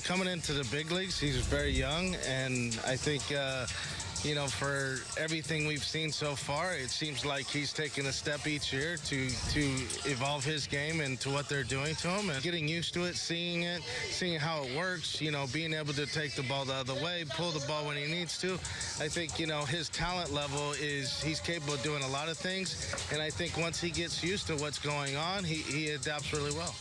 Coming into the big leagues, he's very young, and I think, uh, you know, for everything we've seen so far, it seems like he's taking a step each year to to evolve his game and to what they're doing to him, and getting used to it, seeing it, seeing how it works. You know, being able to take the ball the other way, pull the ball when he needs to. I think you know his talent level is he's capable of doing a lot of things, and I think once he gets used to what's going on, he, he adapts really well.